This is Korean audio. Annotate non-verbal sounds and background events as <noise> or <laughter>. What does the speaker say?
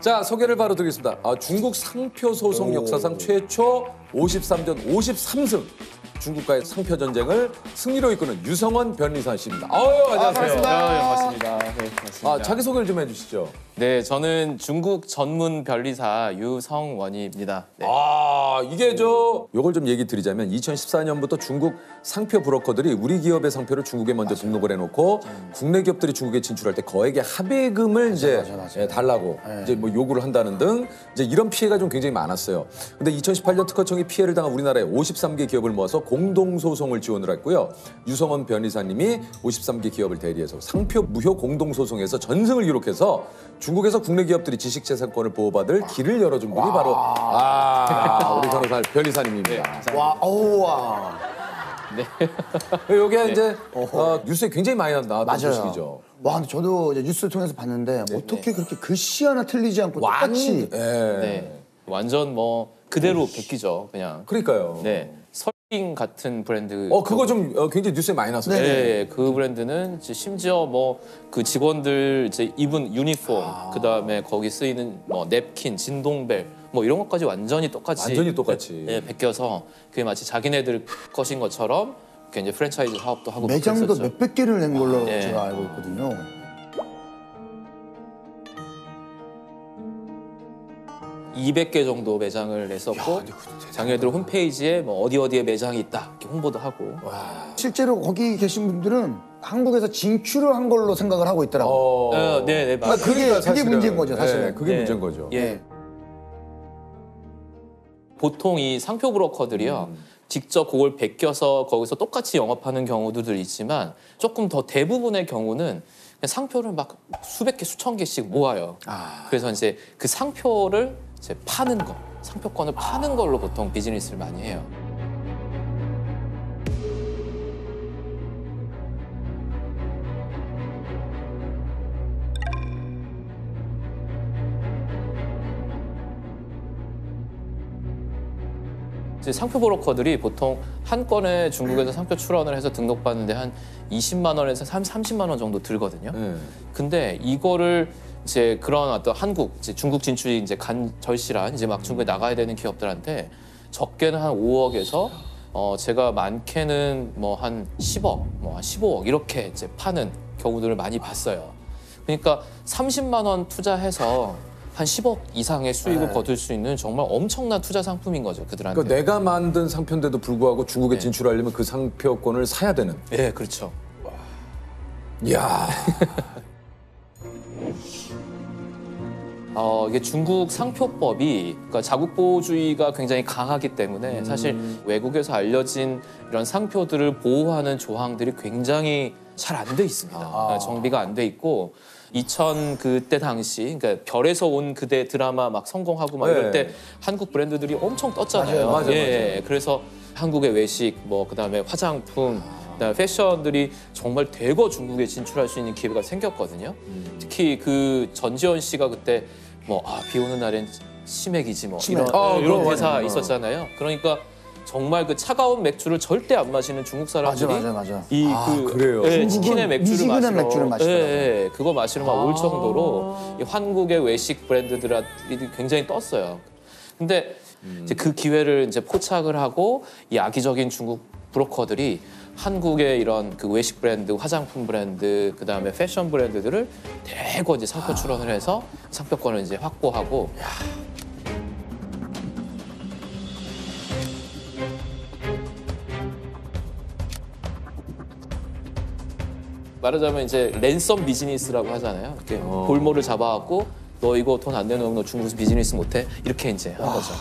자 소개를 바로 드리겠습니다. 아, 중국 상표 소송 역사상 최초 53전 53승 중국과의 상표 전쟁을 승리로 이끄는 유성원 변리사 씨입니다. 아유 안녕하세요. 아, 반갑습니다. 네, 반갑습니다. 아, 자기 소개를 좀 해주시죠. 네, 저는 중국 전문 변리사 유성원입니다. 네. 아 이게 저 요걸 좀 얘기 드리자면 2014년부터 중국 상표 브로커들이 우리 기업의 상표를 중국에 먼저 등록을 해놓고 국내 기업들이 중국에 진출할 때 거액의 합의금을 이제 맞아, 맞아. 예, 달라고 이제 뭐 요구를 한다는 등 이제 이런 피해가 좀 굉장히 많았어요. 근데 2018년 특허청이 피해를 당한 우리나라의 53개 기업을 모아서 공동 소송을 지원을 했고요. 유성원 변리사님이 53개 기업을 대리해서 상표 무효 공동 소송에서 전승을 기록해서 중국에서 국내 기업들이 지식재산권을 보호받을 길을 열어준 분이 바로 아 우리 변호사 변리사님입니다. 와, 어우, 와. 여기에 이제 어, 뉴스에 굉장히 많이 나왔던 맞아요. 소식이죠. 와, 근데 저도 이제 뉴스를 통해서 봤는데 어떻게 그렇게 글씨 하나 틀리지 않고 똑같이 예. 네. 완전 뭐 그대로 베끼죠, 그냥. 그러니까요. 네. 설 빙 같은 브랜드. 어 그거 좀 어, 굉장히 뉴스에 많이 났어요. 네, 그 브랜드는 이제 심지어 뭐 그 직원들 이제 입은 유니폼, 아. 그 다음에 거기 쓰이는 뭐 냅킨, 진동벨, 뭐 이런 것까지 완전히 똑같이 완전히 똑같이. 네, 베껴서 그게 마치 자기네들 것인 것처럼 이렇게 이제 프랜차이즈 사업도 하고 매장도 그랬었죠. 몇백 개를 낸 걸로 네. 제가 알고 있거든요. 200개 정도 매장을 냈었고 자기네들 홈페이지에 뭐 어디 어디에 매장이 있다 이렇게 홍보도 하고 실제로 거기 계신 분들은 한국에서 진출을 한 걸로 생각을 하고 있더라고요. 어. 어, 네, 네, 맞아요. 그게- 그게 사실은. 문제인 거죠, 사실은. 네, 그게 네. 문제인 거죠. 예. 보통 이 상표 브로커들이요. 직접 그걸 베껴서 거기서 똑같이 영업하는 경우들도 있지만 조금 더 대부분의 경우는 그냥 상표를 막 수백 개, 수천 개씩 모아요. 그래서 이제 그 상표를 이제 파는 거, 상표권을 파는 걸로 보통 비즈니스를 많이 해요. 상표 브로커들이 보통 한 건에 중국에서 상표 출원을 해서 등록받는데 한 20만 원에서 30만 원 정도 들거든요. 네. 근데 이거를 이제 그런 어떤 한국, 이제 중국 진출이 이제 간 절실한 이제 막 중국에 나가야 되는 기업들한테 적게는 한 5억에서 어 제가 많게는 뭐 한 10억, 뭐 한 15억 이렇게 이제 파는 경우들을 많이 봤어요. 그러니까 30만 원 투자해서 한 10억 이상의 수익을 거둘 수 있는 정말 엄청난 투자 상품인 거죠 그들한테. 그러니까 내가 만든 상표인데도 불구하고 중국에 네. 진출하려면 그 상표권을 사야 되는. 예, 그렇죠. 이야. <laughs> 어, 이게 중국 상표법이 그러니까 자국보호주의가 굉장히 강하기 때문에 사실 외국에서 알려진 이런 상표들을 보호하는 조항들이 굉장히 잘 안 돼 있습니다. 그러니까 정비가 안 돼 있고 2000 그때 당시 그러니까 별에서 온 그대 드라마 막 성공하고 막 이럴 네. 때 한국 브랜드들이 엄청 떴잖아요. 맞아요, 맞아요, 예, 그래서 한국의 외식 뭐 그다음에 화장품 패션들이 정말 대거 중국에 진출할 수 있는 기회가 생겼거든요. 특히 그 전지현 씨가 그때 뭐 아 비 오는 날엔 치맥이지 뭐 치맥. 이런 아, 이런 대사 맞아요. 있었잖아요. 그러니까 정말 그 차가운 맥주를 절대 안 마시는 중국 사람들이 맞아, 맞아, 맞아. 이 아, 그 그래요? 예, 치킨의 맥주를 마시러 맥주를 마시더라고요. 예, 예, 그거 마시러 막 올 정도로 이 한국의 외식 브랜드들이 굉장히 떴어요. 근데 이제 그 기회를 이제 포착을 하고 이 악의적인 중국 브로커들이 한국의 이런 그 외식 브랜드, 화장품 브랜드, 그 다음에 패션 브랜드들을 대거 이제 상표 출원을 해서 상표권을 이제 확보하고 말하자면 이제 랜섬 비즈니스라고 하잖아요. 이렇게 볼모를 잡아갖고 너 이거 돈 안 내놓으면 너 중국에서 비즈니스 못해 이렇게 이제 한 거죠.